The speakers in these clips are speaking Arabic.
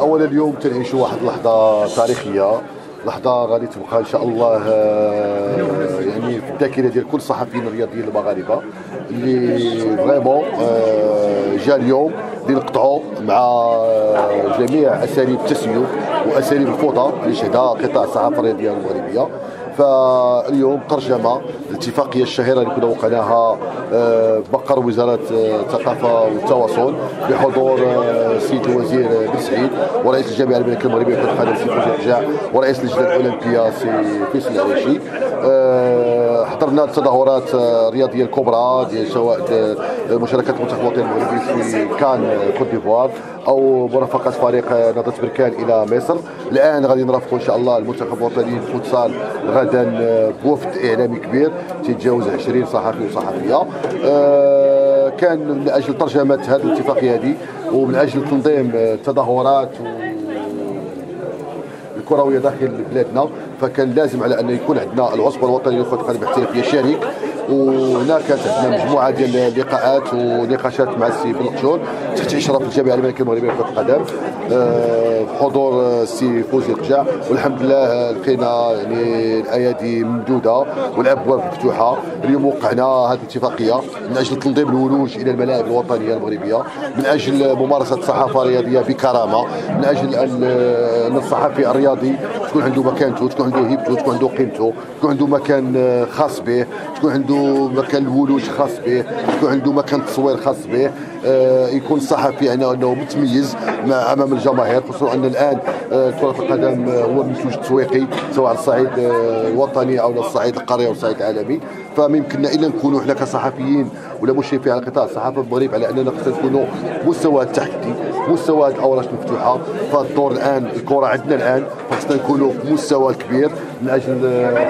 اولا اليوم تنعيشوا واحد اللحظه تاريخية لحظة غادي تبقى إن شاء الله آه، يعني في الذاكرة ديال كل الصحفيين الرياضيين المغاربة اللي فريمون آه، جا اليوم لنقطعوا مع آه، جميع أساليب التسيب وأساليب الفوضى اللي شهدها قطاع الصحافة الرياضية المغربية. فاليوم ترجمة الاتفاقيه الشهيرة اللي كنا وقعناها بقر وزارة الثقافة والتواصل بحضور السيد الوزير بن سعيد ورئيس المغربية لكره القدم سي فوزي الرجاع ورئيس اللجنه الأولمبية سي فيصل العريشي حضرنا التظاهرات الرياضية الكبرى ديال سواء مشاركة المنتخب الوطني المغربي في كان كوت ديفوار أو مرافقة فريق نهضة بركان إلى مصر. الآن غادي نرافقوا إن شاء الله المنتخب الوطني ال futsal غدا بوفد إعلامي كبير تيتجاوز 20 صحفي وصحفية. كان من أجل ترجمة هذه الاتفاقية هذه ومن أجل تنظيم التظاهرات الكرويه داخل بلادنا فكان لازم على أن يكون عندنا العصبه الوطنيه لكره القدم الاحترافيه شريك. وهنا كانت عندنا مجموعة ديال اللقاءات ونقاشات مع السي بن قشور تحت إشراف الجامعة الملكية المغربية لكره القدم. بحضور آه، السي فوزي القجع. والحمد لله لقينا يعني الأيادي ممدودة والأبواب مفتوحة. اليوم وقعنا هذه الاتفاقيه من أجل تنظيم الولوج إلى الملاعب الوطنية المغربية. من أجل ممارسة الصحافه الرياضيه بكرامة. من أجل أن الصحفي الرياضي تكون عنده مكانته تكون عنده هيبته تكون عنده قيمته تكون عنده مكان آه، خاص به تكون عنده مكان الولوج خاص به يكون عنده مكان تصوير خاص به آه، يكون صحفي يعني أنه متميز أمام الجماهير خصوصا أن الآن آه، كرة القدم هو المنتوج التسويقي سواء على الصعيد آه، الوطني أو على الصعيد القاري أو الصعيد العالمي. فما يمكننا إلا نكونوا إحنا كصحفيين ولا مشرفين على قطاع الصحافه المغرب على أننا خصنا نكونوا مستوى التحدي مستوى الأوراق مفتوحة. فالدور الآن الكرة عندنا الآن خصنا نكونوا في مستوى كبير من أجل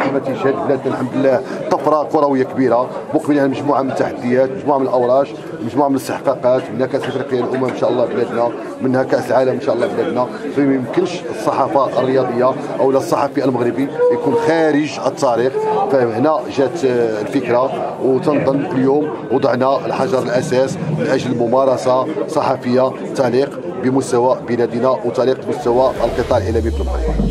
كما تيشهد بلادنا الحمد لله طفرة كروية كبيرة مقبلين على مجموعة من التحديات مجموعة من الاوراق مجموعة من الاستحقاقات منها كأس افريقيا الأمم إن شاء الله بلادنا منها كأس العالم إن شاء الله بلادنا. فما يمكنش الصحافة الرياضية أو الصحفي المغربي يكون خارج التاريخ. فهنا جات الفكرة وتنظن اليوم وضعنا الحجر الأساس من أجل ممارسة صحفية تليق بمستوى بلادنا وتليق بمستوى القطاع الإعلامي في المغرب